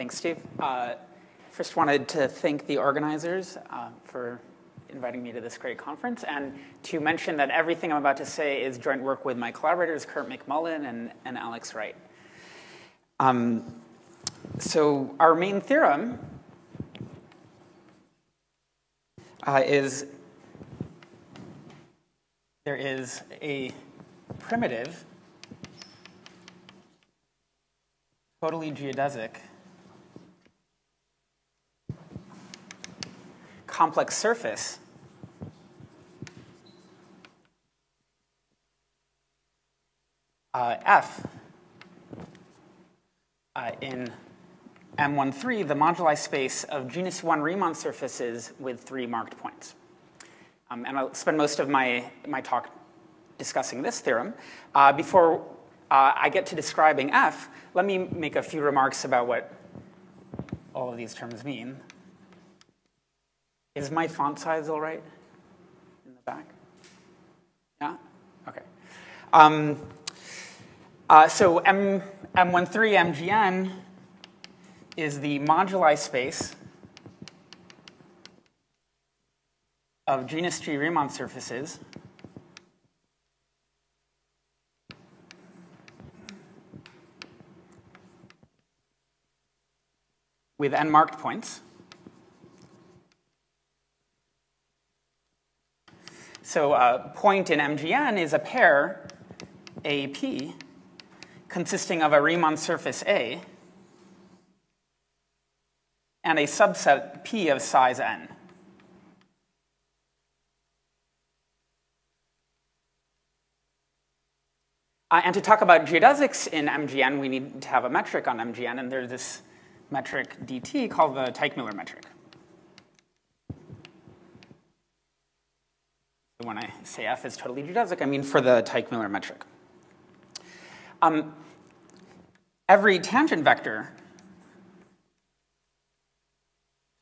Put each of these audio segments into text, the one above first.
Thanks, Steve. Uh, first wanted to thank the organizers uh, for inviting me to this great conference and to mention that everything I'm about to say is joint work with my collaborators, Kurt McMullen and, and Alex Wright. Um, so our main theorem uh, is there is a primitive, totally geodesic complex surface uh, F uh, in M13, the moduli space of genus 1 Riemann surfaces with three marked points. Um, and I'll spend most of my, my talk discussing this theorem. Uh, before uh, I get to describing F, let me make a few remarks about what all of these terms mean. Is my font size all right in the back? Yeah? Okay. Um, uh, so M, M13 MGN is the moduli space of genus G Riemann surfaces with n marked points. So a point in MGN is a pair AP consisting of a Riemann surface A and a subset P of size n. Uh, and to talk about geodesics in MGN, we need to have a metric on MGN, and there's this metric dt called the Teichmüller metric. When I say f is totally geodesic, I mean for the Teichmüller metric. Um, every tangent vector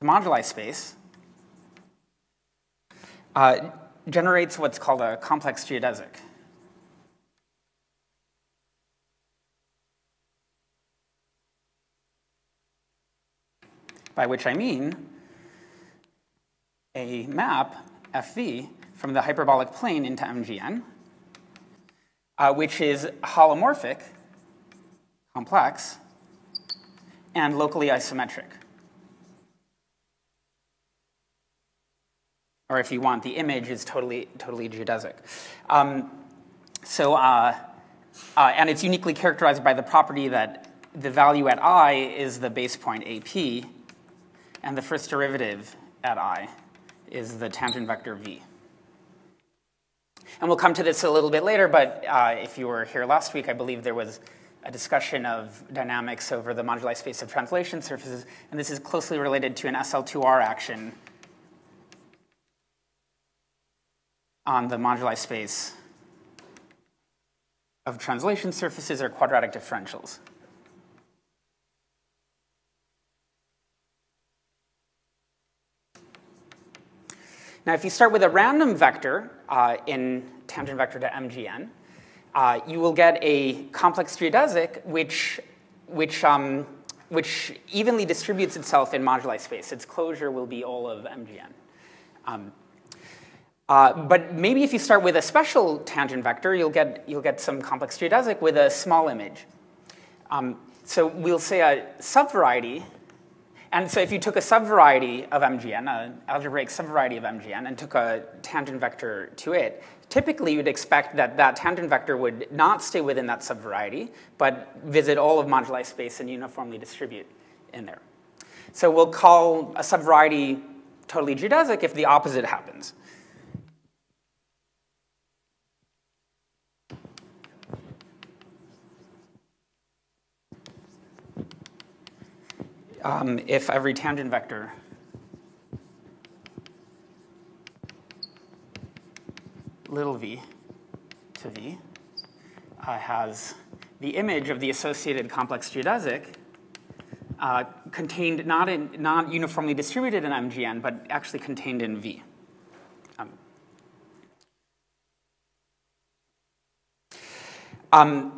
to moduli space uh, generates what's called a complex geodesic. By which I mean a map, FV, from the hyperbolic plane into MGN, uh, which is holomorphic, complex, and locally isometric. Or if you want, the image is totally, totally geodesic. Um, so, uh, uh, and it's uniquely characterized by the property that the value at i is the base point AP, and the first derivative at i is the tangent vector v. And we'll come to this a little bit later, but uh, if you were here last week, I believe there was a discussion of dynamics over the moduli space of translation surfaces, and this is closely related to an SL2R action on the moduli space of translation surfaces or quadratic differentials. Now, if you start with a random vector uh, in tangent vector to MGN, uh, you will get a complex geodesic which, which, um, which evenly distributes itself in moduli space. Its closure will be all of MGN. Um, uh, but maybe if you start with a special tangent vector, you'll get, you'll get some complex geodesic with a small image. Um, so we'll say a subvariety and so if you took a subvariety of MGN, an algebraic subvariety of MGN, and took a tangent vector to it, typically you'd expect that that tangent vector would not stay within that subvariety, but visit all of moduli space and uniformly distribute in there. So we'll call a subvariety totally geodesic if the opposite happens. Um, if every tangent vector little v to v uh, has the image of the associated complex geodesic uh, contained not, in, not uniformly distributed in MGN, but actually contained in V. Um, um,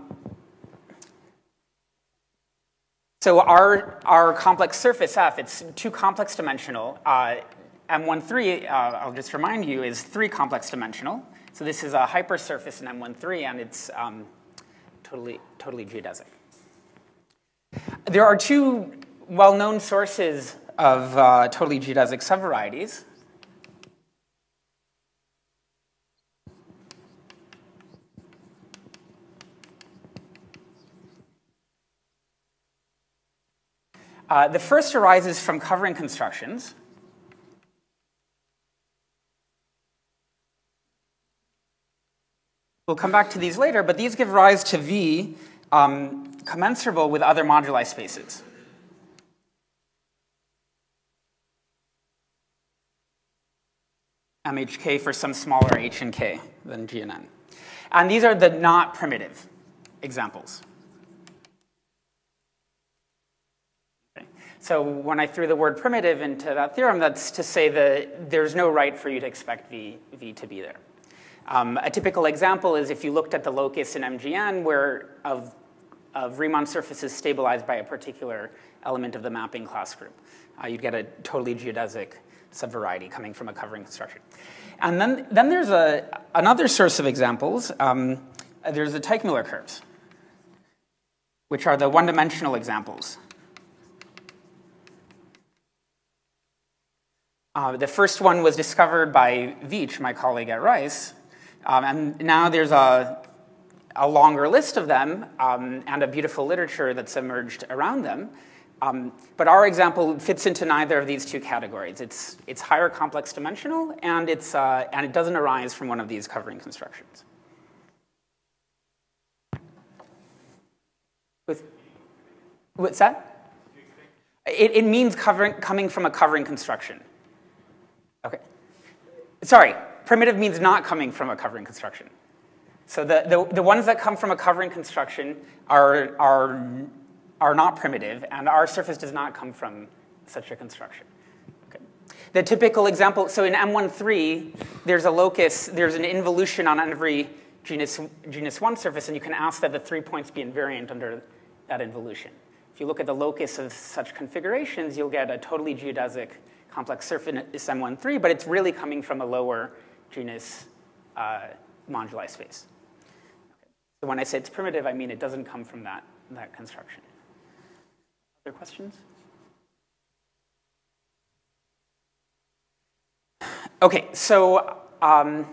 So our, our complex surface F, it's two complex dimensional. Uh, M13, uh, I'll just remind you, is three complex dimensional. So this is a hypersurface in M13, and it's um, totally, totally geodesic. There are two well-known sources of uh, totally geodesic subvarieties. Uh, the first arises from covering constructions. We'll come back to these later, but these give rise to V um, commensurable with other moduli spaces. MHK for some smaller h and k than G and N. And these are the not primitive examples. Okay. So when I threw the word primitive into that theorem, that's to say that there's no right for you to expect V, v to be there. Um, a typical example is if you looked at the locus in MGN where of, of Riemann surfaces stabilized by a particular element of the mapping class group. Uh, you'd get a totally geodesic subvariety coming from a covering construction. And then, then there's a, another source of examples. Um, there's the Teichmüller curves, which are the one-dimensional examples. Uh, the first one was discovered by Veech, my colleague at Rice, um, and now there's a, a longer list of them um, and a beautiful literature that's emerged around them. Um, but our example fits into neither of these two categories. It's, it's higher complex dimensional, and, it's, uh, and it doesn't arise from one of these covering constructions. With, what's that? It, it means covering, coming from a covering construction. Okay. Sorry, primitive means not coming from a covering construction. So the, the, the ones that come from a covering construction are, are, are not primitive, and our surface does not come from such a construction. Okay. The typical example, so in M13, there's a locus, there's an involution on every genus, genus 1 surface, and you can ask that the three points be invariant under that involution. If you look at the locus of such configurations, you'll get a totally geodesic complex surface is M13, but it's really coming from a lower genus uh, moduli space. So when I say it's primitive, I mean it doesn't come from that, that construction. Other questions? Okay, so um,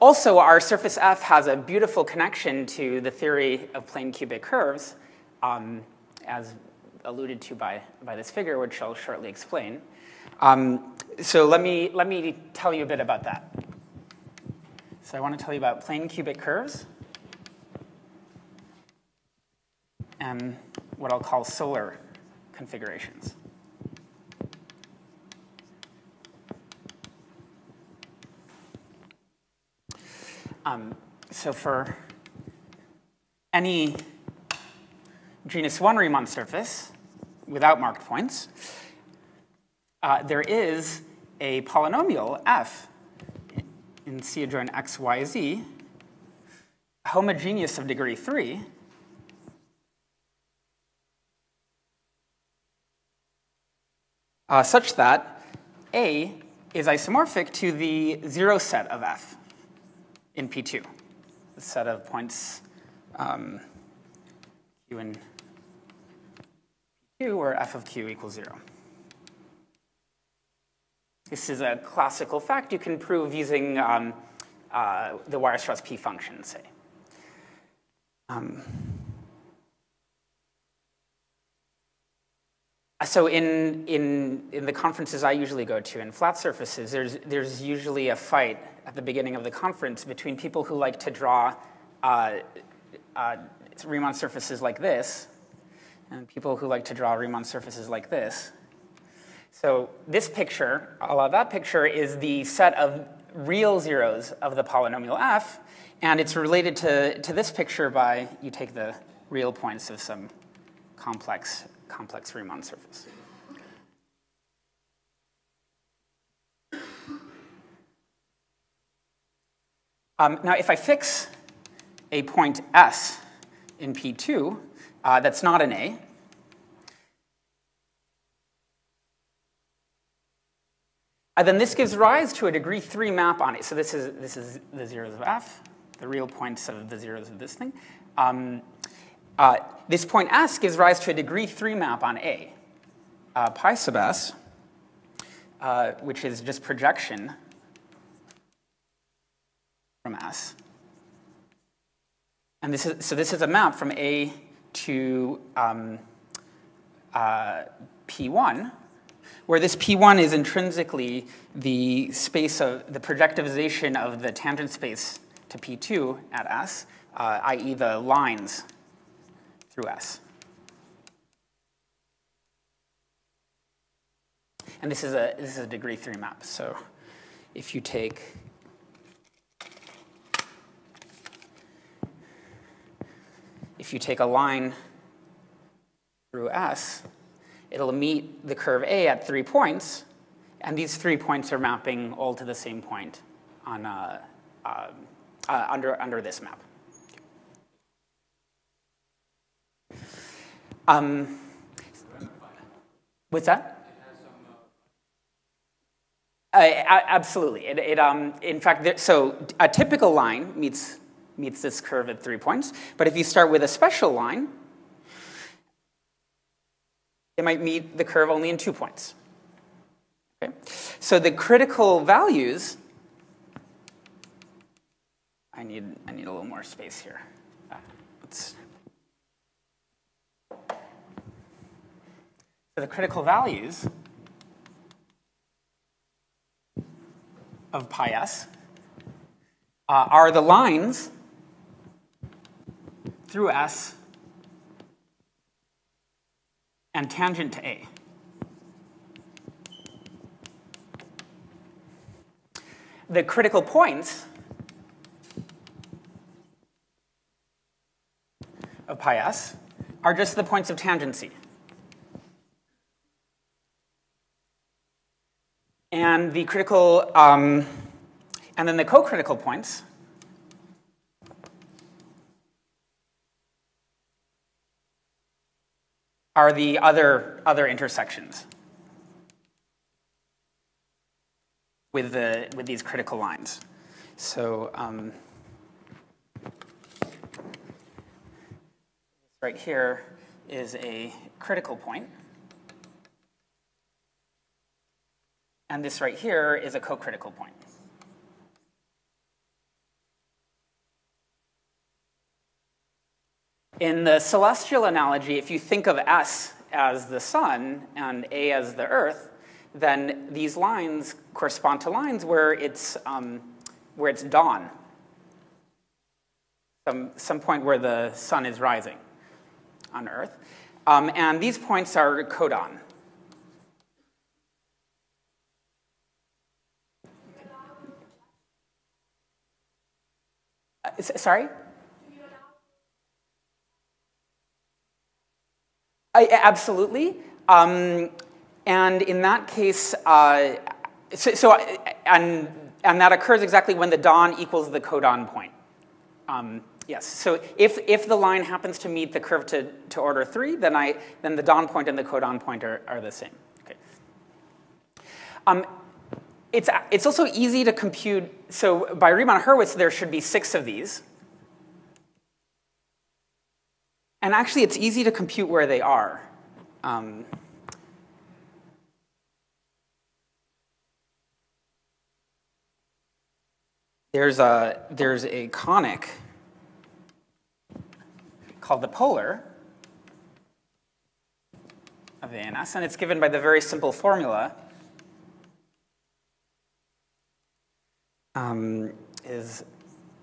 also our surface F has a beautiful connection to the theory of plane cubic curves, um, as alluded to by, by this figure, which I'll shortly explain. Um, so let me, let me tell you a bit about that. So I want to tell you about plane cubic curves and what I'll call solar configurations. Um, so for any genus 1 Riemann surface without marked points, uh, there is a polynomial f in C adjoint x, y, z, homogeneous of degree 3, uh, such that A is isomorphic to the zero set of F in P2, the set of points um, Q in Q where F of Q equals 0. This is a classical fact you can prove using um, uh, the Weierstrass P function, say. Um, so in, in, in the conferences I usually go to in flat surfaces, there's, there's usually a fight at the beginning of the conference between people who like to draw uh, uh, Riemann surfaces like this and people who like to draw Riemann surfaces like this. So this picture, a la that picture, is the set of real zeros of the polynomial f, and it's related to, to this picture by you take the real points of some complex, complex Riemann surface. Um, now, if I fix a point S in P2 uh, that's not an A, uh, then this gives rise to a degree three map on it. So this is, this is the zeros of f, the real points of the zeros of this thing. Um, uh, this point S gives rise to a degree three map on A. Uh, pi sub S, uh, which is just projection from S. And this is, so this is a map from A to um, uh, P1, where this P1 is intrinsically the space of the projectivization of the tangent space to P2 at S, uh, i.e. the lines through S. And this is a, this is a degree three map. So if you take if you take a line through S, it'll meet the curve A at three points, and these three points are mapping all to the same point on, uh, uh, uh, under, under this map. Um, what's that? Uh, absolutely. It, it, um, in fact, there, so a typical line meets, meets this curve at three points. But if you start with a special line, it might meet the curve only in two points. Okay? So the critical values, I need, I need a little more space here. So the critical values of pi s uh, are the lines through S and tangent to A. The critical points of pi s are just the points of tangency. And the critical, um, and then the co-critical points are the other, other intersections with, the, with these critical lines. So um, right here is a critical point. And this right here is a co-critical point. In the celestial analogy, if you think of S as the sun and A as the earth, then these lines correspond to lines where it's, um, where it's dawn, some, some point where the sun is rising on Earth. Um, and these points are codon. Uh, sorry? Absolutely. Um, and in that case, uh, so, so, and, and that occurs exactly when the dawn equals the codon point. Um, yes, so if, if the line happens to meet the curve to, to order three, then, I, then the dawn point and the codon point are, are the same. Okay. Um, it's, it's also easy to compute, so by Riemann-Hurwitz, there should be six of these. And actually, it's easy to compute where they are. Um, there's, a, there's a conic called the polar of ANS, and it's given by the very simple formula um, is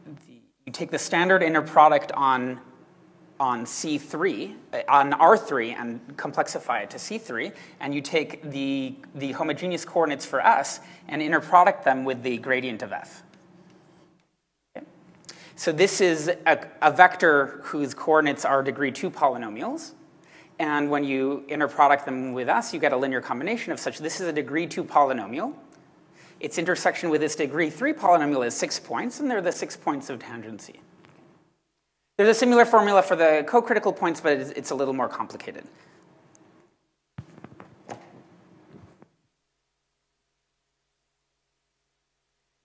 the, you take the standard inner product on on C3, uh, on R3 and complexify it to C3, and you take the, the homogeneous coordinates for S and inner product them with the gradient of F. So this is a, a, vector whose coordinates are degree two polynomials. And when you inner product them with S, you get a linear combination of such. This is a degree two polynomial. Its intersection with this degree three polynomial is six points, and they're the six points of tangency. There's a similar formula for the co-critical points, but it's, a little more complicated.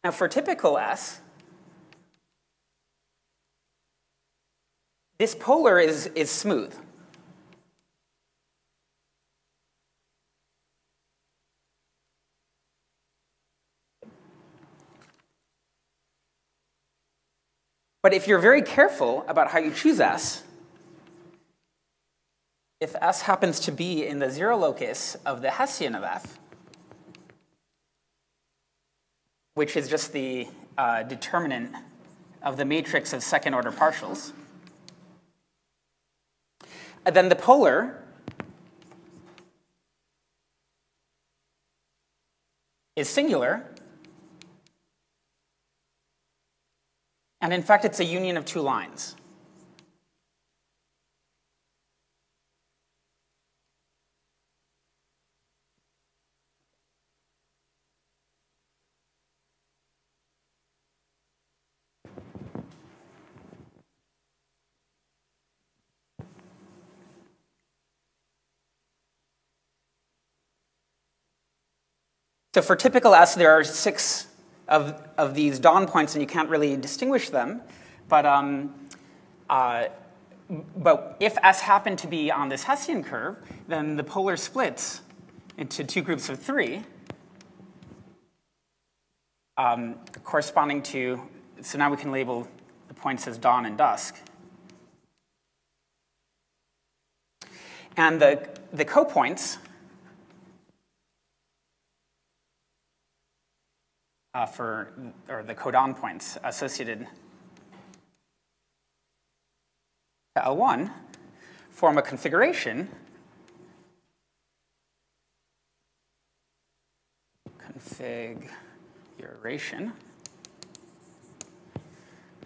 Now for typical S, this polar is, is smooth. But if you're very careful about how you choose S, if S happens to be in the zero locus of the Hessian of F, which is just the uh, determinant of the matrix of second order partials, and then the polar is singular And in fact, it's a union of two lines. So for typical S, there are six of, of these dawn points, and you can't really distinguish them. But, um, uh, but if S happened to be on this Hessian curve, then the polar splits into two groups of three, um, corresponding to, so now we can label the points as dawn and dusk. And the, the copoints uh, for, or the codon points associated to L1 form a configuration configuration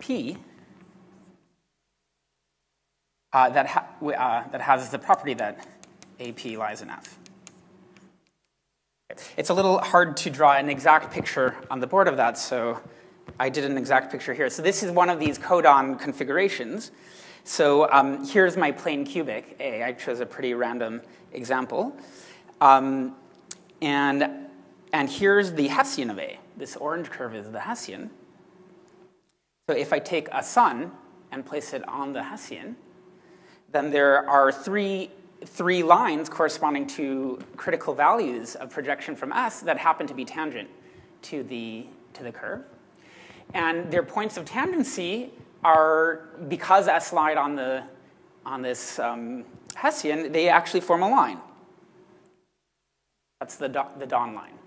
P uh, that, ha uh, that has the property that AP lies in F. It's a little hard to draw an exact picture on the board of that, so I did an exact picture here. So this is one of these codon configurations. So um, here's my plane cubic A. I chose a pretty random example. Um, and, and here's the Hessian of A. This orange curve is the Hessian. So if I take a sun and place it on the Hessian, then there are three three lines corresponding to critical values of projection from S that happen to be tangent to the, to the curve. And their points of tangency are, because S lied on, the, on this um, Hessian, they actually form a line. That's the, the dawn line.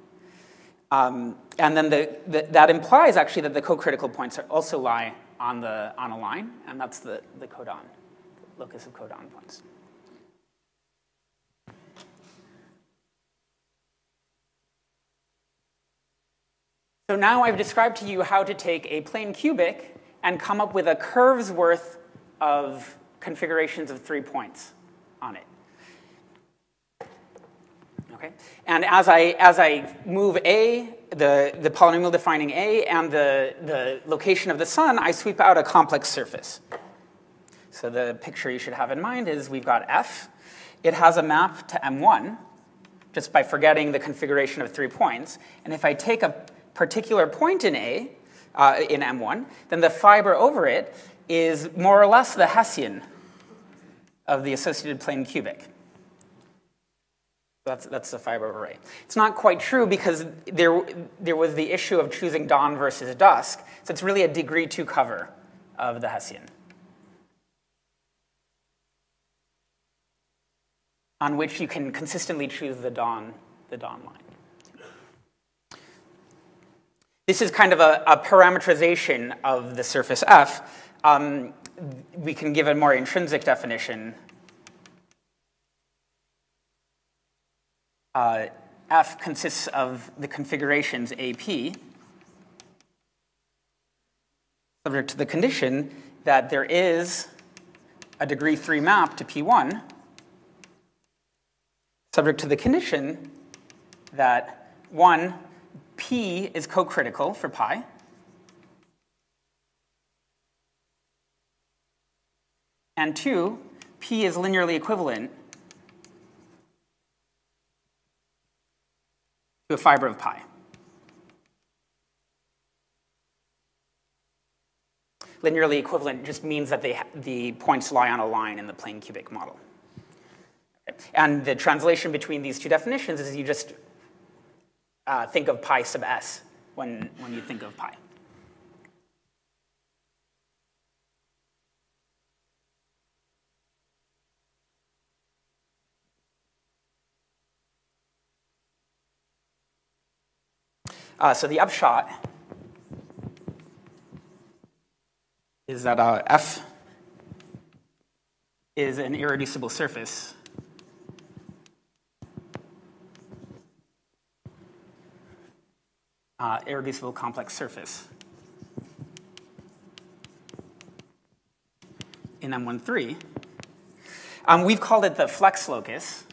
Um, and then the, the, that implies actually that the co-critical points also lie on, the, on a line, and that's the, the codon, locus of codon points. So now I've described to you how to take a plane cubic and come up with a curve's worth of configurations of three points on it. Okay? And as I, as I move A, the, the polynomial defining A, and the, the location of the sun, I sweep out a complex surface. So the picture you should have in mind is we've got F. It has a map to M1, just by forgetting the configuration of three points. And if I take a particular point in A, uh, in M1, then the fiber over it is more or less the Hessian of the associated plane cubic. That's, that's the fiber over A. It's not quite true because there, there was the issue of choosing dawn versus dusk, so it's really a degree 2 cover of the Hessian. on which you can consistently choose the dawn, the dawn line. This is kind of a, a parametrization of the surface F. Um, we can give a more intrinsic definition. Uh, F consists of the configurations AP, subject to the condition that there is a degree 3 map to P1, subject to the condition that 1 P is co-critical for pi. And two, P is linearly equivalent to a fiber of pi. linearly equivalent just means that they, the points lie on a line in the plane cubic model. And the translation between these two definitions is you just uh, think of pi sub s when, when you think of pi. Uh, so the upshot is that uh, F is an irreducible surface uh, irreducible complex surface in M13. Um, we've called it the flex locus.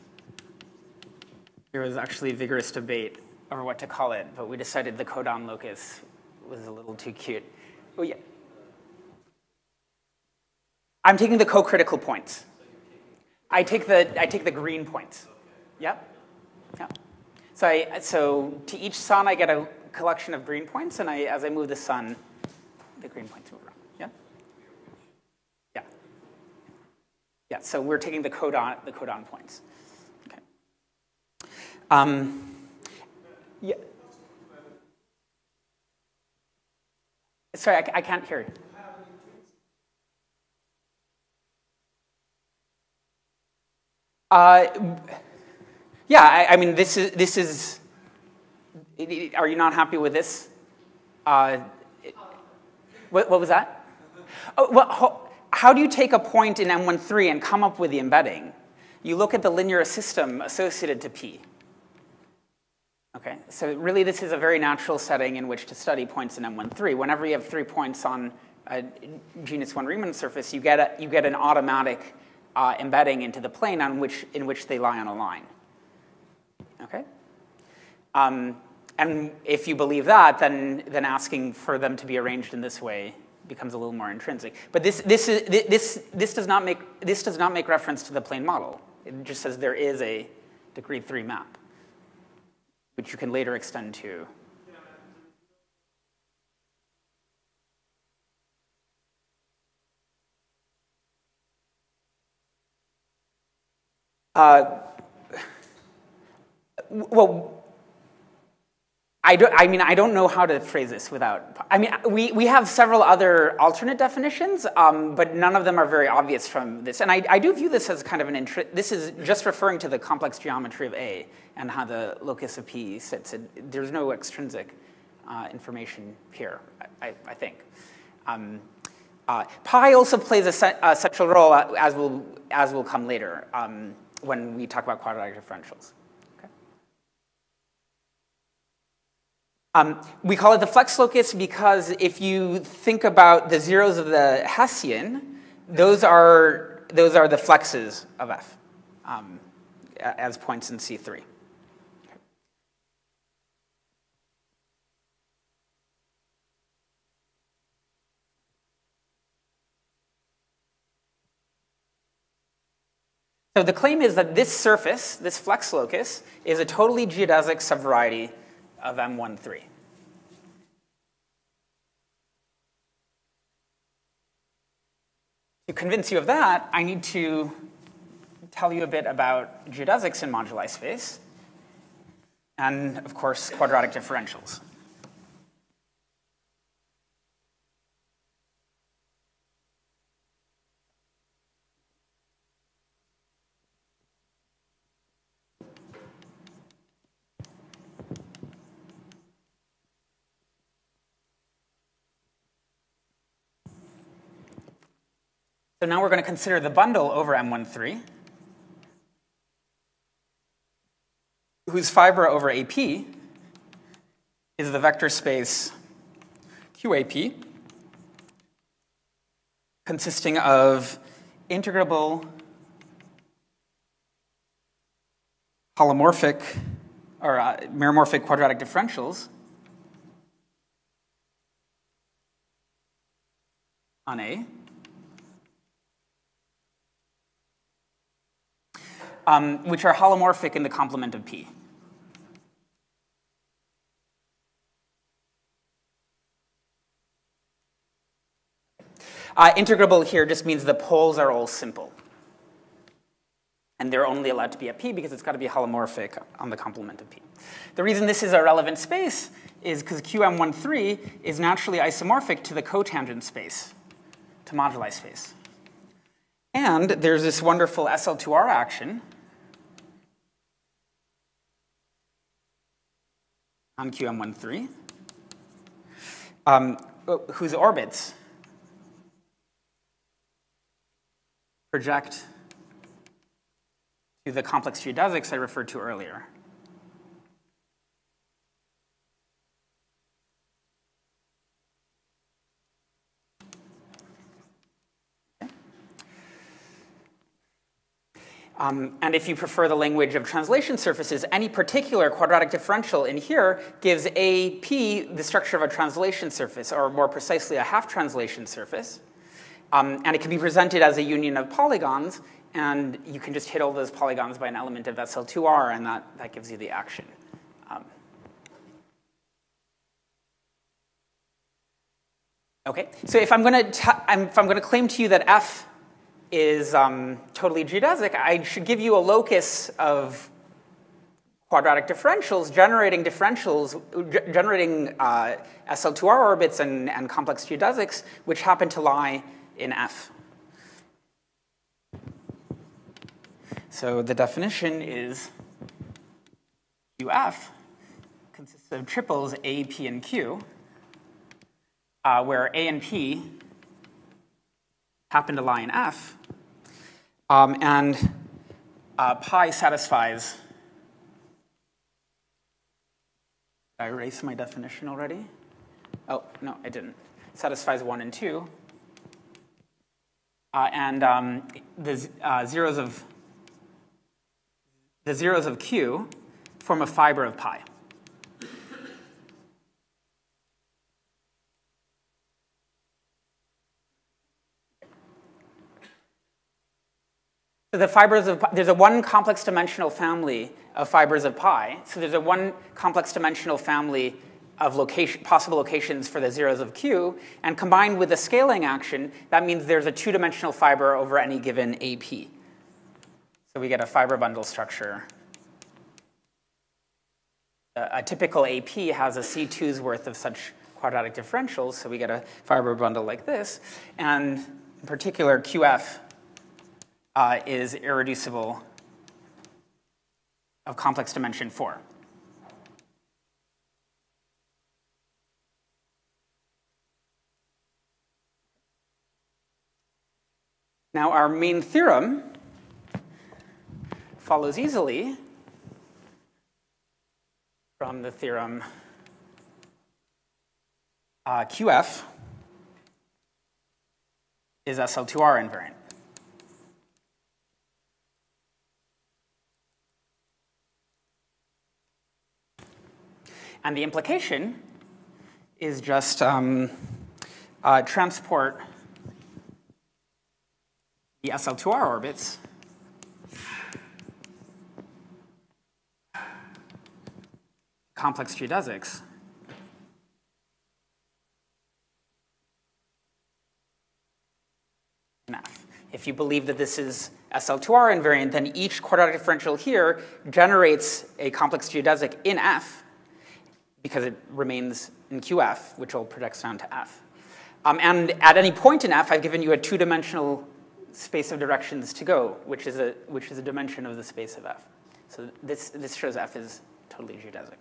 There was actually vigorous debate over what to call it, but we decided the codon locus was a little too cute. Oh, yeah. I'm taking the co-critical points. I take the, I take the green points. Yep. Yep. So, I, so to each sun, I get a collection of green points, and I, as I move the sun, the green points move around. Yeah? Yeah. Yeah, so we're taking the codon, the codon points. Okay. Um, yeah. Sorry, I, I can't hear you. Uh, yeah, I, I, mean, this is, this is, are you not happy with this? Uh, what, what, was that? Oh, well, how, how do you take a point in M13 and come up with the embedding? You look at the linear system associated to P. Okay, so really this is a very natural setting in which to study points in M13. Whenever you have three points on a genus 1 Riemann surface, you get, a, you get an automatic uh, embedding into the plane on which, in which they lie on a line. Okay? Um, and if you believe that, then, then asking for them to be arranged in this way becomes a little more intrinsic. But this, this, is, this, this, does not make, this does not make reference to the plane model. It just says there is a degree 3 map, which you can later extend to Uh, well, I, don't, I mean, I don't know how to phrase this without, I mean, we, we have several other alternate definitions, um, but none of them are very obvious from this. And I, I do view this as kind of an, this is just referring to the complex geometry of A and how the locus of P sits. there's no extrinsic uh, information here, I, I think. Um, uh, pi also plays a, a, central role, uh, as will, as will come later. Um, when we talk about quadratic differentials. Um, we call it the flex locus because if you think about the zeros of the Hessian, those are, those are the flexes of F um, as points in C3. So the claim is that this surface, this flex locus, is a totally geodesic subvariety of M13. To convince you of that, I need to tell you a bit about geodesics in moduli space, and of course, quadratic differentials. So now we're going to consider the bundle over M13, whose fiber over AP is the vector space QAP, consisting of integrable holomorphic or uh, meromorphic quadratic differentials on A um, which are holomorphic in the complement of P. Uh, integrable here just means the poles are all simple. And they're only allowed to be at P because it's got to be holomorphic on the complement of P. The reason this is a relevant space is because QM13 is naturally isomorphic to the cotangent space, to moduli space. And there's this wonderful SL2R action on QM13, um, whose orbits project to the complex geodesics I referred to earlier. Um, and if you prefer the language of translation surfaces, any particular quadratic differential in here gives AP the structure of a translation surface, or more precisely, a half translation surface. Um, and it can be presented as a union of polygons, and you can just hit all those polygons by an element of SL2R, and that, that gives you the action. Um, okay, so if I'm going to if I'm going to claim to you that F is um, totally geodesic, I should give you a locus of quadratic differentials generating differentials, generating uh, SL2R orbits and, and complex geodesics, which happen to lie in F. So the definition is QF consists of triples A, P, and Q, uh, where A and P happen to lie in F, um, and uh, pi satisfies. Did I erase my definition already? Oh, no, I didn't. Satisfies 1 and 2. Uh, and um, the uh, zeros of the zeros of q form a fiber of pi. The fibers of there's a one complex dimensional family of fibers of pi. So there's a one complex dimensional family of location, possible locations for the zeros of q, and combined with the scaling action, that means there's a two-dimensional fiber over any given AP. So we get a fiber bundle structure. A, a typical AP has a C2's worth of such quadratic differentials, so we get a fiber bundle like this. And in particular, QF uh, is irreducible of complex dimension 4. Now, our main theorem follows easily from the theorem uh, QF is SL2R invariant. And the implication is just um, uh, transport the SL2R orbits. Complex geodesics. If you believe that this is SL2R invariant, then each quadratic differential here generates a complex geodesic in F because it remains in QF, which all projects down to F. Um, and at any point in F, I've given you a two-dimensional space of directions to go, which is, a, which is a dimension of the space of F. So this, this shows F is totally geodesic.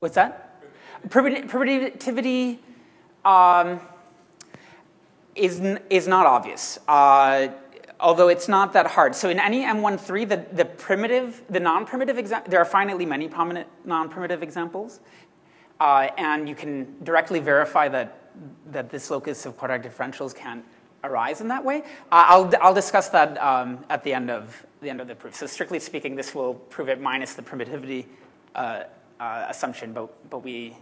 What's that? Primitivity um, is, is not obvious. Uh, although it's not that hard. So in any M13, the, the primitive, the non-primitive example, there are finitely many prominent non-primitive examples, uh, and you can directly verify that, that this locus of quadratic differentials can arise in that way. Uh, I'll, I'll discuss that um, at the end, of, the end of the proof. So strictly speaking, this will prove it minus the primitivity uh, uh, assumption, but, but, we,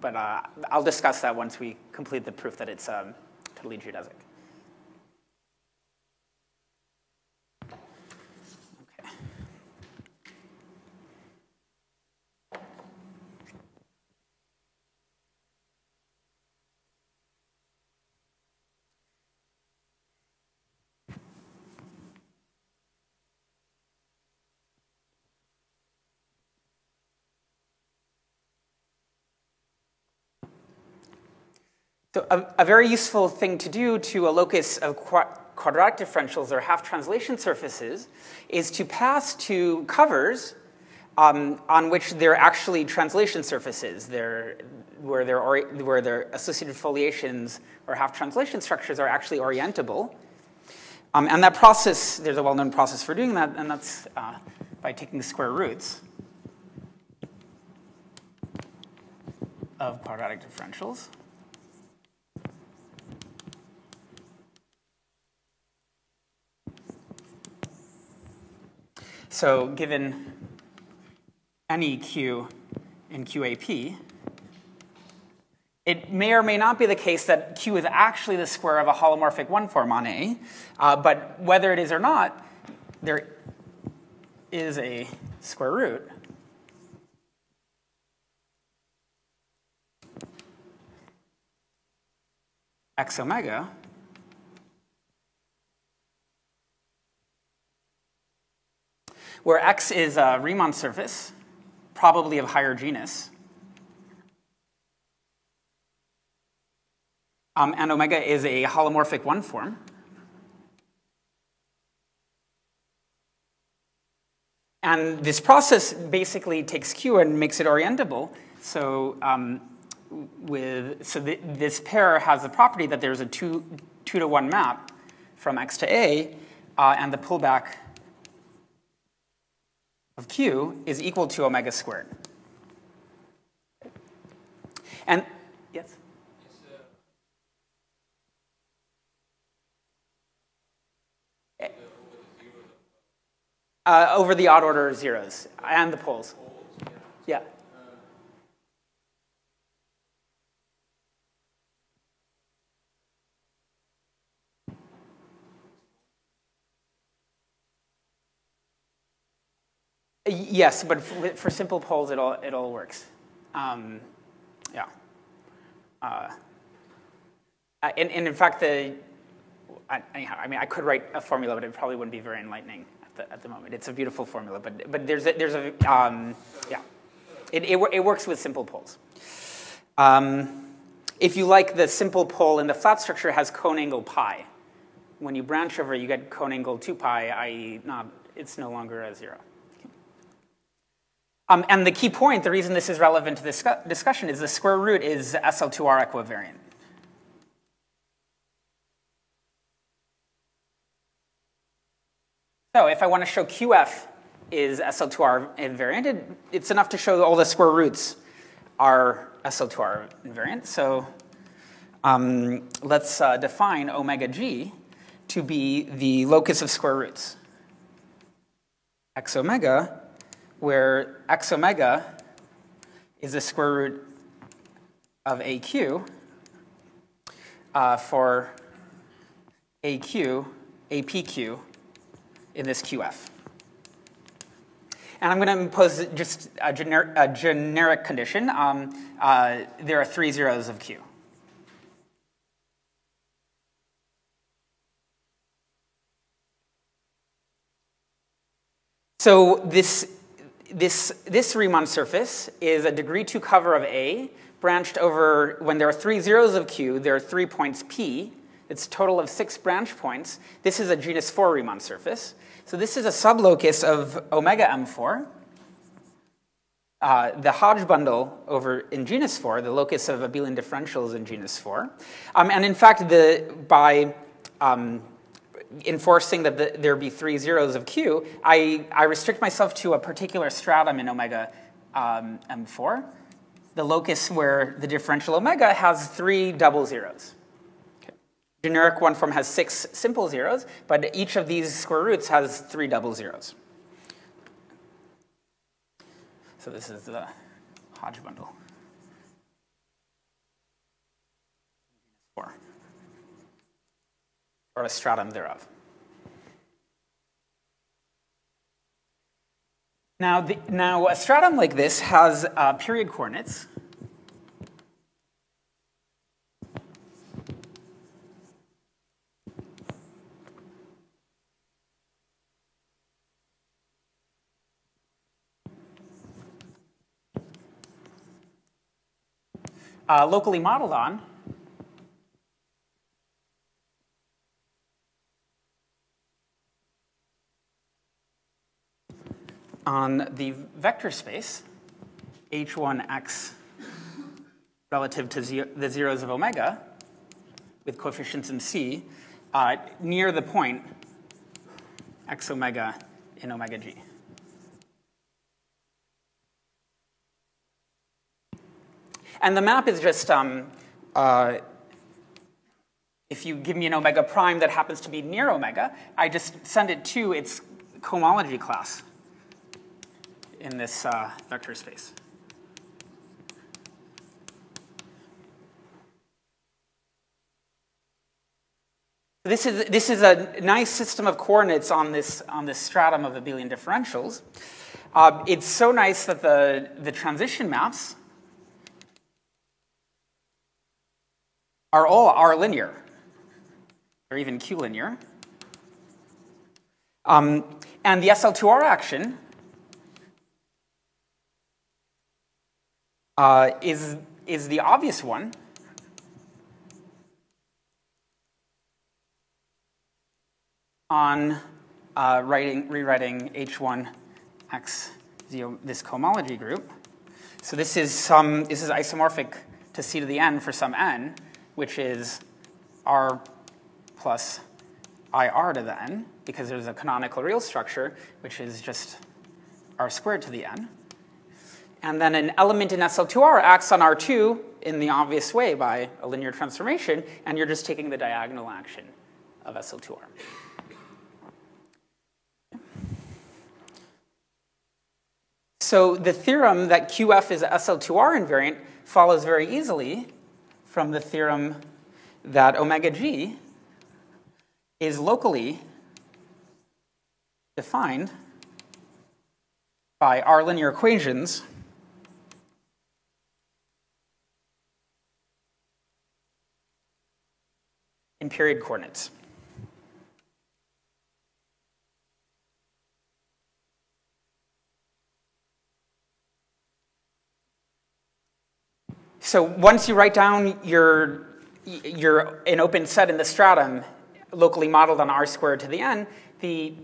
but uh, I'll discuss that once we complete the proof that it's um, totally geodesic. So a, a, very useful thing to do to a locus of qu quadratic differentials or half translation surfaces is to pass to covers um, on which they're actually translation surfaces, they're, where, they're where their associated foliations or half translation structures are actually orientable. Um, and that process, there's a well-known process for doing that, and that's uh, by taking square roots of quadratic differentials. So given any q in QAP, it may or may not be the case that Q is actually the square of a holomorphic one form on A, uh, but whether it is or not, there is a square root. x omega where x is a Riemann surface, probably of higher genus. Um, and omega is a holomorphic one form. And this process basically takes Q and makes it orientable. So, um, with, so th this pair has the property that there's a two, two to one map from X to A, uh, and the pullback of Q is equal to omega squared. And, yes? Uh, over the odd order zeros and the poles. Yes, but for, simple poles, it all, it all works. Um, yeah. Uh, and, and, in fact, the, anyhow, I mean, I could write a formula, but it probably wouldn't be very enlightening at the, at the moment. It's a beautiful formula, but, but there's a, there's a um, yeah. It, it, it, works with simple poles. Um, if you like, the simple pole and the flat structure has cone angle pi. When you branch over, you get cone angle 2 pi, i.e., not, it's no longer a zero. Um, and the key point, the reason this is relevant to this discussion is the square root is SL2R equivariant. So if I want to show QF is SL2R invariant, it, it's enough to show all the square roots are SL2R invariant. So um, let's uh, define omega g to be the locus of square roots. X omega where x omega is the square root of aq uh, for aq, apq in this qf. And I'm going to impose just a, gener a generic condition. Um, uh, there are three zeros of q. So this this, this Riemann surface is a degree 2 cover of A, branched over, when there are three zeros of Q, there are three points P. It's a total of six branch points. This is a genus 4 Riemann surface. So this is a sublocus of omega M4. Uh, the Hodge bundle over in genus 4, the locus of abelian differentials in genus 4. Um, and in fact, the, by um, enforcing that the, there be three zeros of Q, I, I restrict myself to a particular stratum in omega um, M4, the locus where the differential omega has three double zeros. Okay. Generic one form has six simple zeros, but each of these square roots has three double zeros. So this is the Hodge bundle. Four or a stratum thereof. Now, the, now a stratum like this has uh, period coordinates. Uh, locally modeled on on the vector space h1x relative to the zeros of omega with coefficients in C uh, near the point x omega in omega g. And the map is just, um, uh, if you give me an omega prime that happens to be near omega, I just send it to its cohomology class in this uh, vector space. This is, this is a nice system of coordinates on this, on this stratum of abelian differentials. Uh, it's so nice that the, the transition maps are all R linear, or even Q linear. Um, and the SL2R action uh, is, is the obvious one. on uh, writing, rewriting H one X zero this cohomology group. So this is some this is isomorphic to c to the n for some n, which is r plus ir to the n, because there's a canonical real structure, which is just r squared to the n. And then an element in SL2R acts on R2 in the obvious way by a linear transformation, and you're just taking the diagonal action of SL2R. So the theorem that QF is SL2R invariant follows very easily from the theorem that omega g is locally defined by R linear equations in period coordinates. So once you write down your, your an open set in the stratum locally modeled on r squared to the n, the,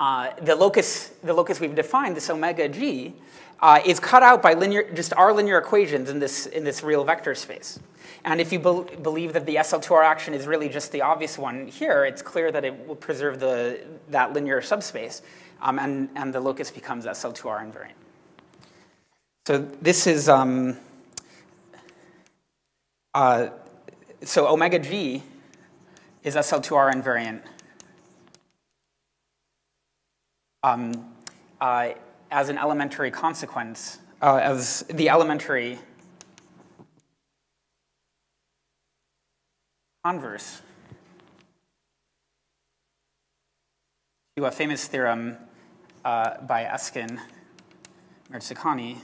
uh, the, locus, the locus we've defined, this omega g, uh, is cut out by linear, just r linear equations in this, in this real vector space. And if you be believe that the SL2R action is really just the obvious one here, it's clear that it will preserve the, that linear subspace, um, and, and the locus becomes SL2R invariant. So this is, um, uh, so omega g is SL2R invariant. Um, uh, as an elementary consequence, uh, as the elementary converse to a famous theorem uh, by Eskin Mirzakhani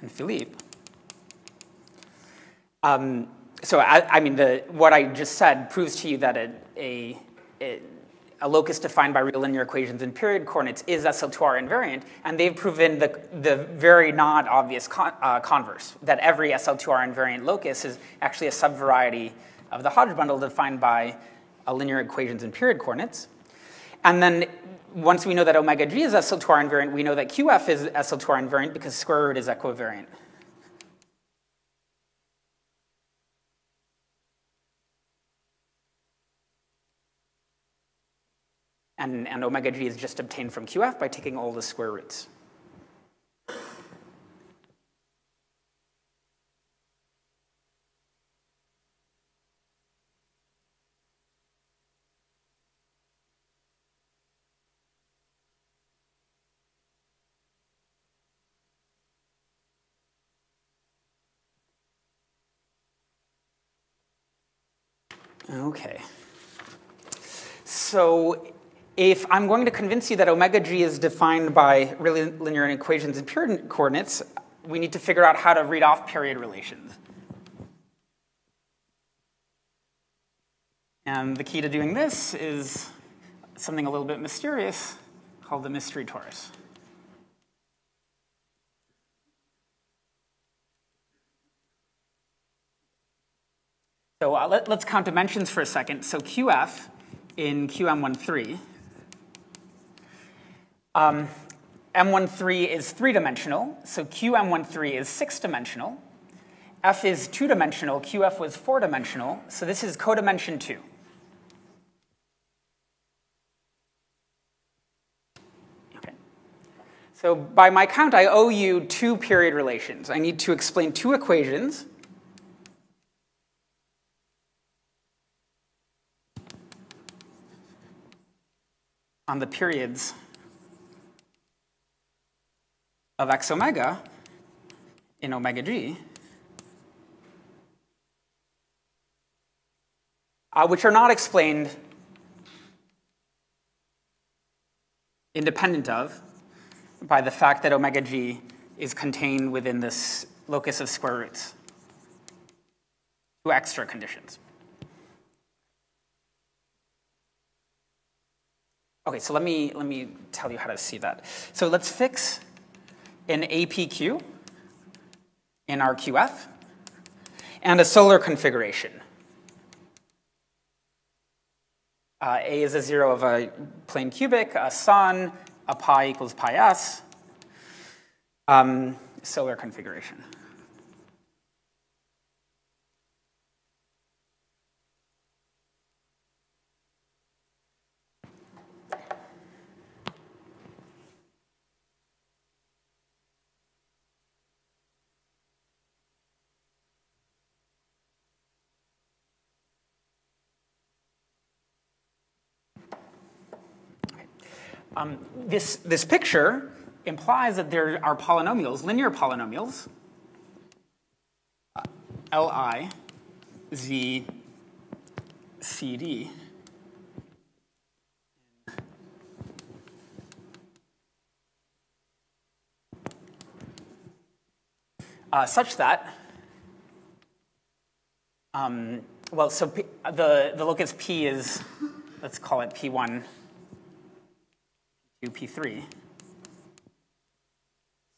and Filip. Um, so I, I, mean, the, what I just said proves to you that a, a, a, locus defined by real linear equations in period coordinates is SL2R invariant, and they've proven the, the very not obvious con, uh, converse, that every SL2R invariant locus is actually a subvariety of the Hodge bundle defined by linear equations in period coordinates. And then once we know that omega g is SL2R invariant, we know that QF is SL2R invariant because square root is equivariant. And, and omega g is just obtained from QF by taking all the square roots. Okay. So if I'm going to convince you that omega g is defined by really linear equations in period coordinates, we need to figure out how to read off period relations. And the key to doing this is something a little bit mysterious called the mystery torus. So uh, let, us count dimensions for a second. So QF in QM13. Um, M13 is three-dimensional, so QM13 is six-dimensional. F is two-dimensional, QF was four-dimensional, so this is codimension two. Okay. So by my count, I owe you two period relations. I need to explain two equations. on the periods of x omega in omega g, uh, which are not explained independent of by the fact that omega g is contained within this locus of square roots. Two extra conditions. Okay, so let me, let me tell you how to see that. So let's fix an APQ in our QF and a solar configuration. Uh, a is a zero of a plane cubic, a sun, a pi equals pi s, um, solar configuration. Um, this, this picture implies that there are polynomials, linear polynomials, uh, Li, Z, CD. Uh, such that, um, well, so P, the, the locus P is, let's call it P1 P3.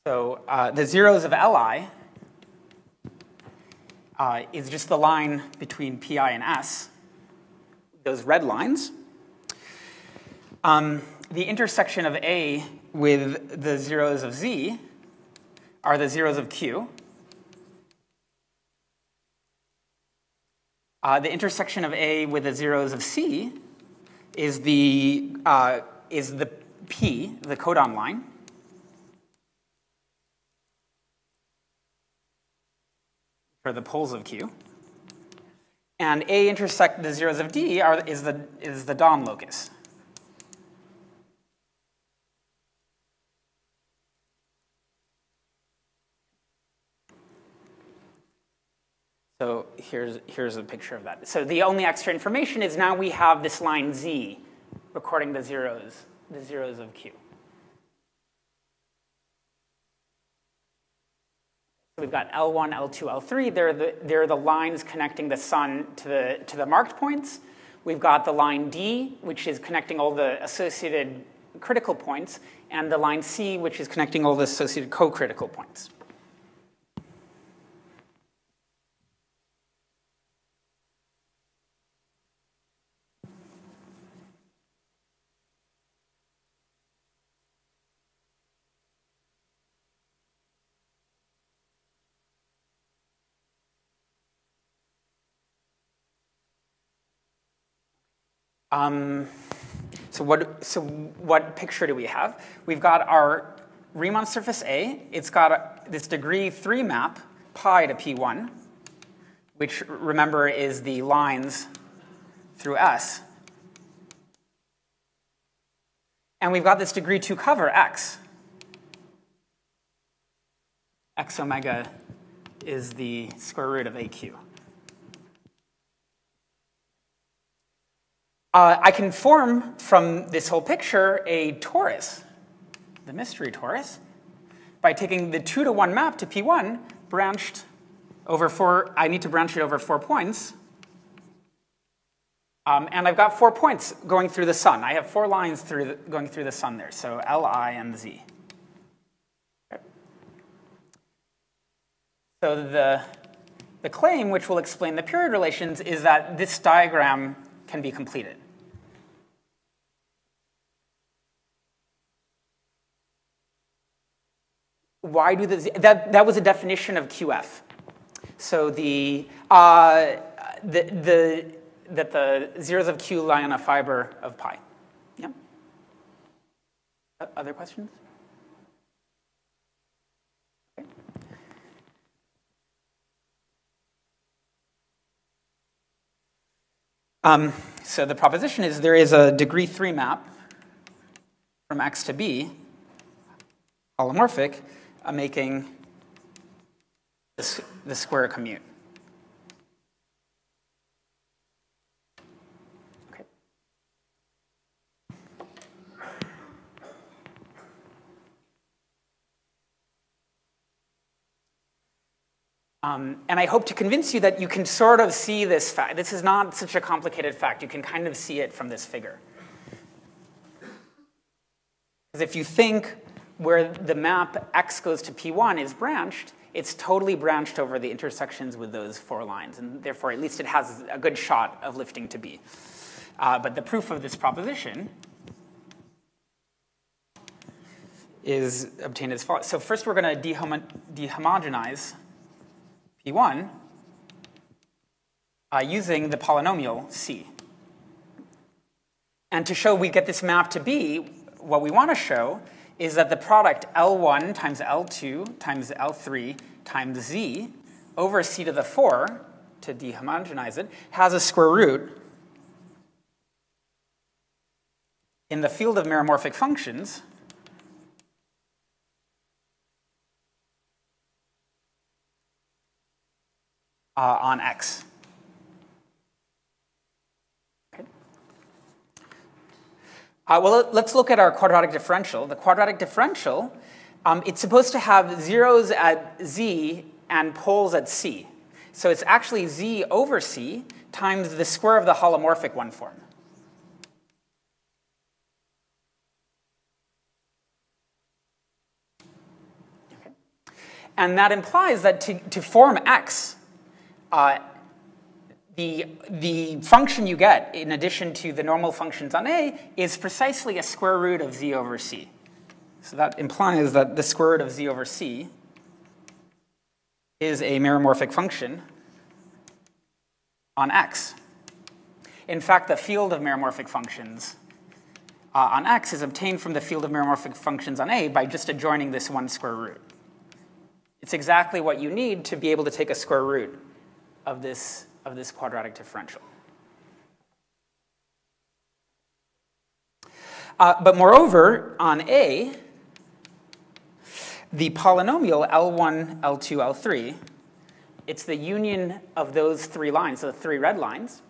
So uh, the zeros of Li uh, is just the line between Pi and S, those red lines. Um, the intersection of A with the zeros of Z are the zeros of Q. Uh, the intersection of A with the zeros of C is the, uh, is the P, the codon line, for the poles of Q. And A intersect the zeros of D are, is, the, is the Don locus. So here's, here's a picture of that. So the only extra information is now we have this line Z recording the zeros the zeros of Q. So we've got L1, L2, L3. They're the, they're the lines connecting the sun to the, to the marked points. We've got the line D, which is connecting all the associated critical points, and the line C, which is connecting all the associated co-critical points. Um, so what, so what picture do we have? We've got our Riemann surface A. It's got a, this degree 3 map, pi to P1, which, remember, is the lines through S. And we've got this degree 2 cover, X. X omega is the square root of AQ. Uh, I can form from this whole picture a torus, the mystery torus, by taking the 2 to 1 map to P1 branched over four, I need to branch it over four points. Um, and I've got four points going through the sun. I have four lines through the, going through the sun there, so L, I, and Z. So the, the claim, which will explain the period relations, is that this diagram can be completed. Why do the, that, that was a definition of QF. So the, uh, the, the, that the zeros of Q lie on a fiber of pi. Yeah? Other questions? Okay. Um, so the proposition is there is a degree 3 map from x to b, holomorphic, uh, making the, the square commute. Um, and I hope to convince you that you can sort of see this fact. This is not such a complicated fact. You can kind of see it from this figure. Because if you think where the map x goes to p1 is branched, it's totally branched over the intersections with those four lines, and therefore at least it has a good shot of lifting to B. Uh, but the proof of this proposition is obtained as follows. So first we're going to dehomo dehomogenize P1 uh, using the polynomial C. And to show we get this map to B, what we want to show is that the product L1 times L2 times L3 times Z over C to the 4, to dehomogenize it, has a square root in the field of meromorphic functions uh, on X. Uh, well, let's look at our quadratic differential. The quadratic differential, um, it's supposed to have zeros at z and poles at c. So it's actually z over c times the square of the holomorphic one form. And that implies that to, to form x, uh, the, the function you get, in addition to the normal functions on A, is precisely a square root of z over c. So that implies that the square root of z over c is a meromorphic function on x. In fact, the field of meromorphic functions uh, on x is obtained from the field of meromorphic functions on A by just adjoining this one square root. It's exactly what you need to be able to take a square root of this of this quadratic differential. Uh, but moreover, on A, the polynomial L1, L2, L3, it's the union of those three lines, the three red lines.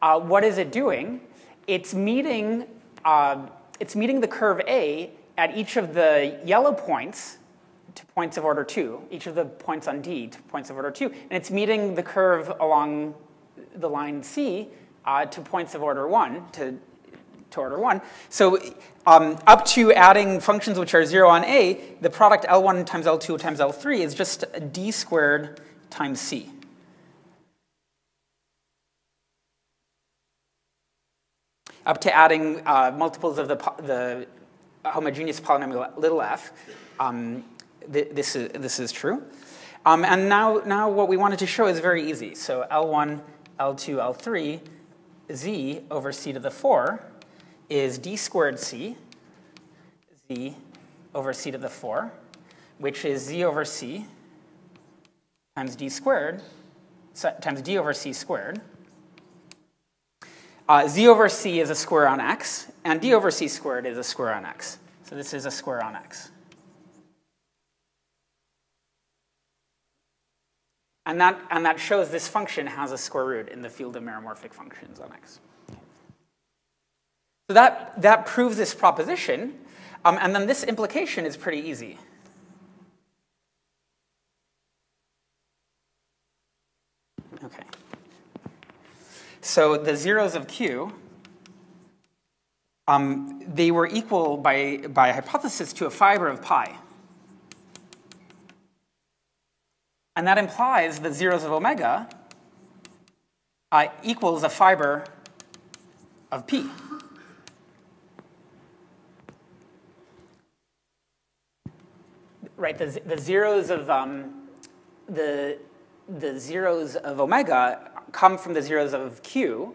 Uh, what is it doing? It's meeting, uh, it's meeting the curve A at each of the yellow points to points of order 2, each of the points on D to points of order 2, and it's meeting the curve along the line C uh, to points of order 1, to, to order 1. So um, up to adding functions which are 0 on A, the product L1 times L2 times L3 is just D squared times C. Up to adding uh, multiples of the, the homogeneous polynomial little f, um, th this, is, this is true. Um, and now, now what we wanted to show is very easy. So L1, L2, L3, z over c to the 4 is d squared c, z over c to the 4, which is z over c times d squared, times d over c squared. Uh, z over c is a square on x, and d over c squared is a square on x. So this is a square on x. And that, and that shows this function has a square root in the field of meromorphic functions on X. So that, that proves this proposition. Um, and then this implication is pretty easy. Okay. So the zeros of Q, um, they were equal by, by hypothesis to a fiber of pi. And that implies that zeros of omega uh, equals a fiber of p. right, the, the zeros of, um, the, the zeros of omega come from the zeros of q,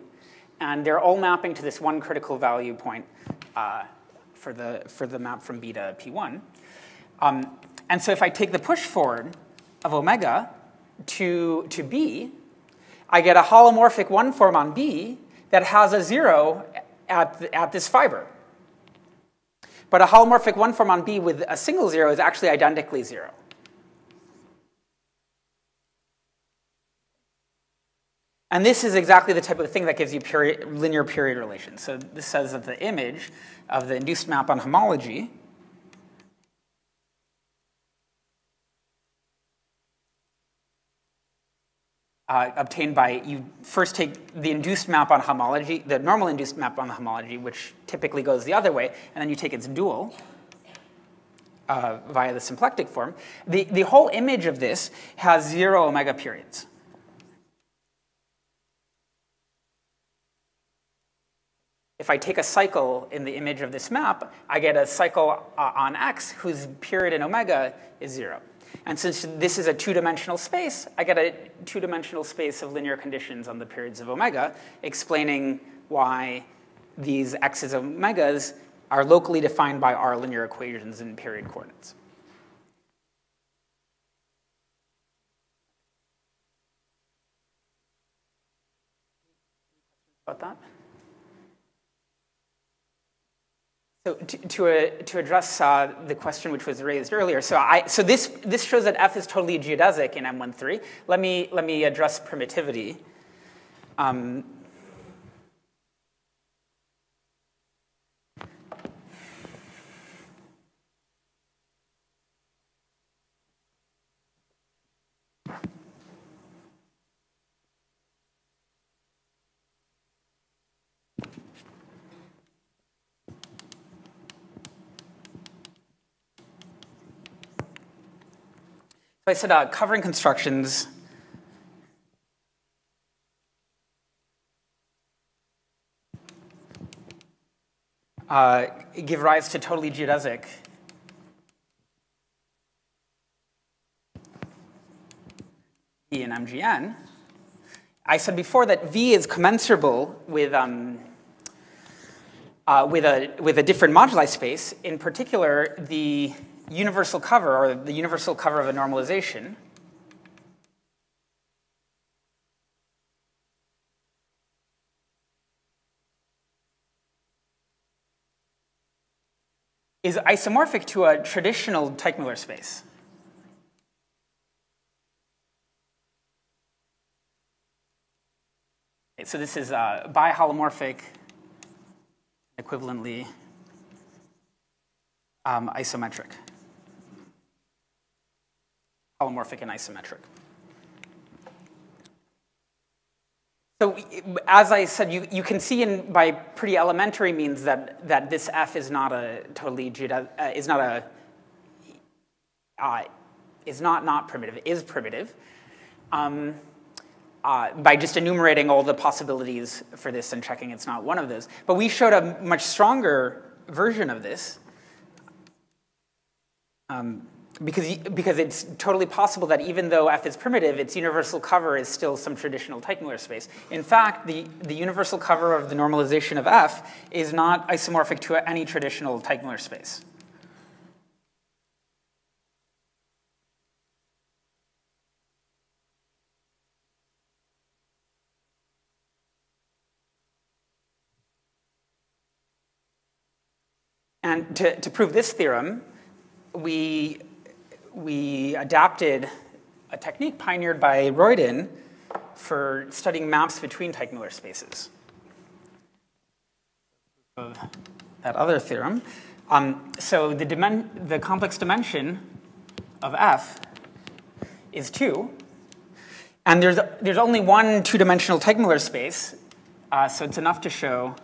and they're all mapping to this one critical value point uh, for, the, for the map from b to p1. Um, and so if I take the push forward of omega to, to b, I get a holomorphic one form on b that has a zero at, at this fiber. But a holomorphic one form on b with a single zero is actually identically zero. And this is exactly the type of thing that gives you period, linear period relations. So this says that the image of the induced map on homology uh, obtained by, you first take the induced map on homology, the normal induced map on the homology, which typically goes the other way, and then you take its dual uh, via the symplectic form. The, the whole image of this has zero omega periods. if I take a cycle in the image of this map, I get a cycle uh, on x whose period in omega is zero. And since this is a two-dimensional space, I get a two-dimensional space of linear conditions on the periods of omega, explaining why these x's of omegas are locally defined by R linear equations in period coordinates. About that? So to, to, uh, to address uh, the question which was raised earlier, so, I, so this, this shows that F is totally geodesic in M13. Let me, let me address primitivity. Um, I said uh, covering constructions uh, give rise to totally geodesic V and MGN. I said before that V is commensurable with, um, uh, with, a, with a different moduli space. In particular, the universal cover, or the universal cover of a normalization, is isomorphic to a traditional Teichmüller space. So this is uh, biholomorphic, equivalently um, isometric holomorphic and isometric. So as I said, you, you can see in, by pretty elementary means that, that this F is not a totally, uh, is not a, uh, is not not primitive, is primitive. Um, uh, by just enumerating all the possibilities for this and checking it's not one of those. But we showed a much stronger version of this. Um, because, because it's totally possible that even though F is primitive, its universal cover is still some traditional Teichmüller space. In fact, the, the universal cover of the normalization of F is not isomorphic to any traditional Teichmüller space. And to, to prove this theorem, we we adapted a technique pioneered by Royden for studying maps between Teichmüller spaces. Of that other theorem. Um, so the, the complex dimension of F is 2. And there's, there's only one two-dimensional Teichmüller space, uh, so it's enough to show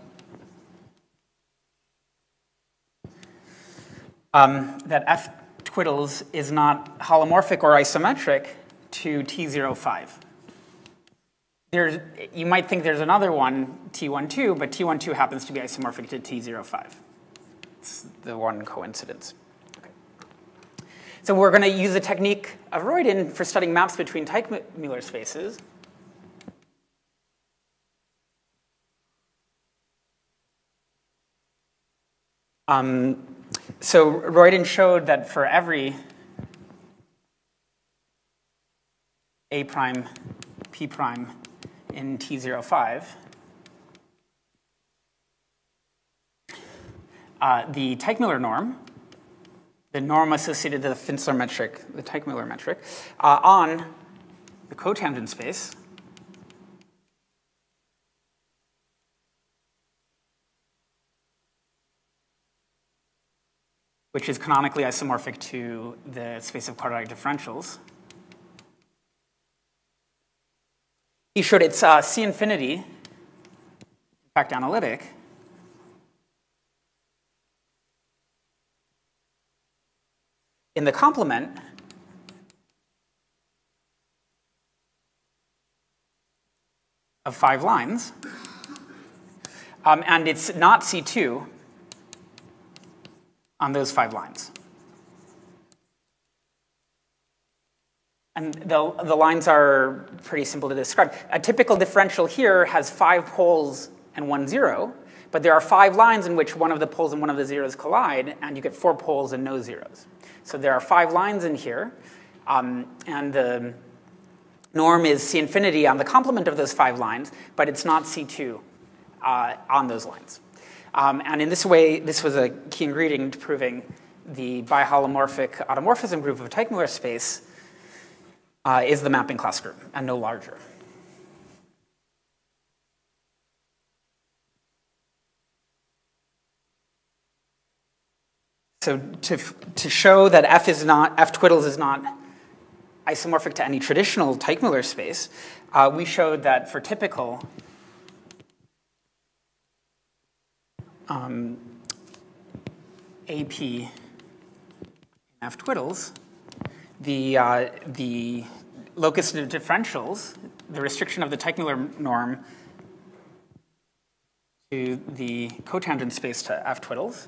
um, that F Twiddles is not holomorphic or isometric to T05. There's, you might think there's another one, T12, but T12 happens to be isomorphic to T05. It's the one coincidence. Okay. So we're going to use a technique of Royden for studying maps between Teichmüller spaces. Um, so Royden showed that for every A prime, P prime in T05, uh, the Teichmüller norm, the norm associated to the Finsler metric, the Teichmüller metric, uh, on the cotangent space which is canonically isomorphic to the space of quadratic differentials. He showed it's uh, C infinity, in fact, analytic. In the complement, of five lines, um, and it's not C2, on those five lines. And the, the lines are pretty simple to describe. A typical differential here has five poles and one zero, but there are five lines in which one of the poles and one of the zeros collide, and you get four poles and no zeros. So there are five lines in here, um, and the norm is C infinity on the complement of those five lines, but it's not C2 uh, on those lines. Um, and in this way, this was a key ingredient to proving the biholomorphic automorphism group of a Teichmüller space uh, is the mapping class group and no larger. So to, to show that F is not, F twiddles is not isomorphic to any traditional Teichmüller space, uh, we showed that for typical um, AP F twiddles, the, uh, the locus of differentials, the restriction of the Teichmüller norm to the cotangent space to F twiddles,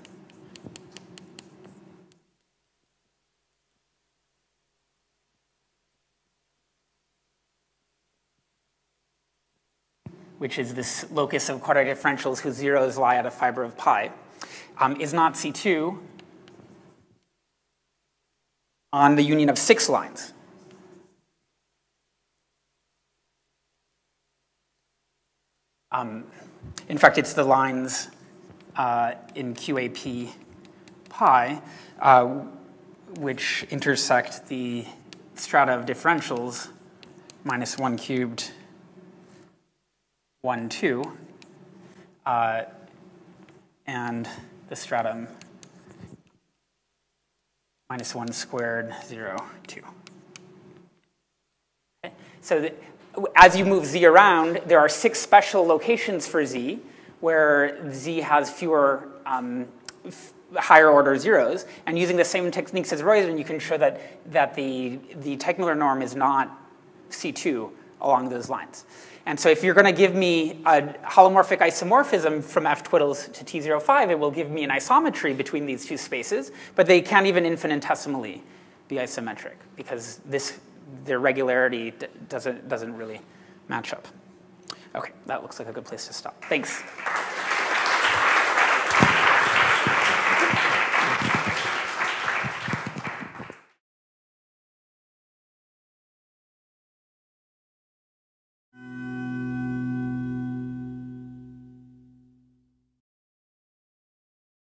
which is this locus of quadratic differentials whose zeros lie at a fiber of pi, um, is not C2 on the union of six lines. Um, in fact, it's the lines uh, in QAP pi uh, which intersect the strata of differentials minus 1 cubed 1, 2, uh, and the stratum minus 1 squared, 0, 2. Okay. So the, as you move z around, there are six special locations for z where z has fewer um, higher order zeros. And using the same techniques as Royden, you can show that, that the, the Teichmüller norm is not C2 along those lines. And so if you're going to give me a holomorphic isomorphism from f twiddles to T05, it will give me an isometry between these two spaces, but they can't even infinitesimally be isometric because this, their regularity doesn't, doesn't really match up. Okay, that looks like a good place to stop. Thanks.